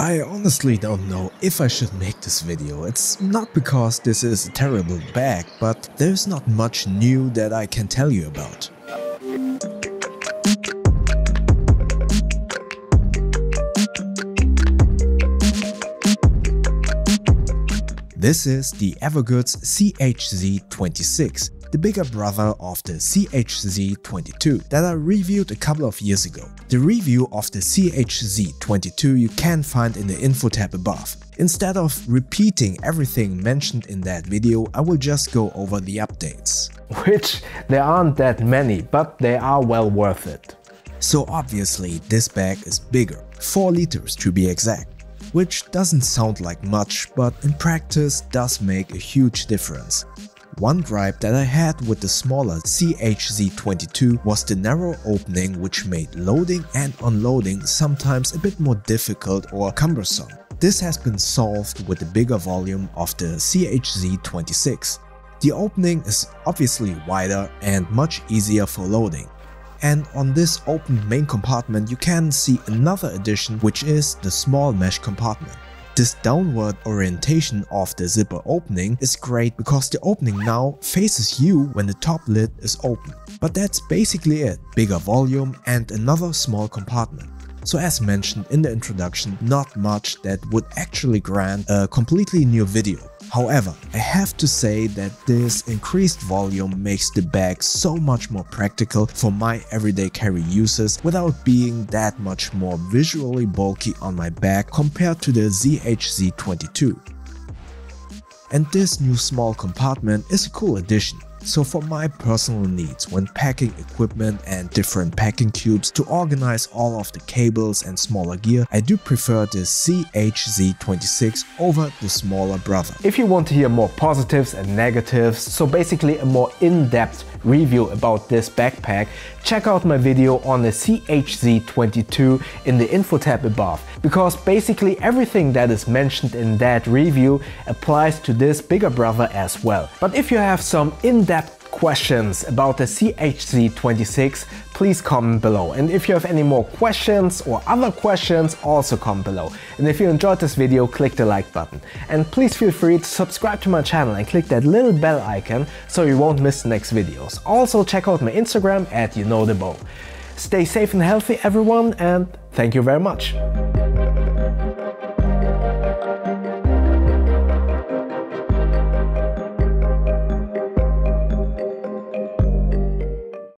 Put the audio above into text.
I honestly don't know if I should make this video. It's not because this is a terrible bag, but there's not much new that I can tell you about. This is the Evergoods CHZ26, the bigger brother of the CHZ22 that I reviewed a couple of years ago. The review of the CHZ22 you can find in the info tab above. Instead of repeating everything mentioned in that video, I will just go over the updates. Which there aren't that many, but they are well worth it. So obviously this bag is bigger, 4 liters to be exact which doesn't sound like much, but in practice does make a huge difference. One gripe that I had with the smaller CHZ22 was the narrow opening which made loading and unloading sometimes a bit more difficult or cumbersome. This has been solved with the bigger volume of the CHZ26. The opening is obviously wider and much easier for loading. And on this open main compartment you can see another addition which is the small mesh compartment. This downward orientation of the zipper opening is great because the opening now faces you when the top lid is open. But that's basically it, bigger volume and another small compartment. So as mentioned in the introduction, not much that would actually grant a completely new video. However, I have to say that this increased volume makes the bag so much more practical for my everyday carry uses without being that much more visually bulky on my back compared to the CHZ22. And this new small compartment is a cool addition. So for my personal needs when packing equipment and different packing cubes to organize all of the cables and smaller gear, I do prefer the CHZ26 over the smaller brother. If you want to hear more positives and negatives, so basically a more in-depth review about this backpack, check out my video on the CHZ22 in the info tab above, because basically everything that is mentioned in that review applies to this bigger brother as well. But if you have some in-depth questions about the CHZ26, please comment below. And if you have any more questions or other questions, also comment below. And if you enjoyed this video, click the like button. And please feel free to subscribe to my channel and click that little bell icon so you won't miss the next videos. Also check out my Instagram at you know the Bo. Stay safe and healthy everyone and thank you very much.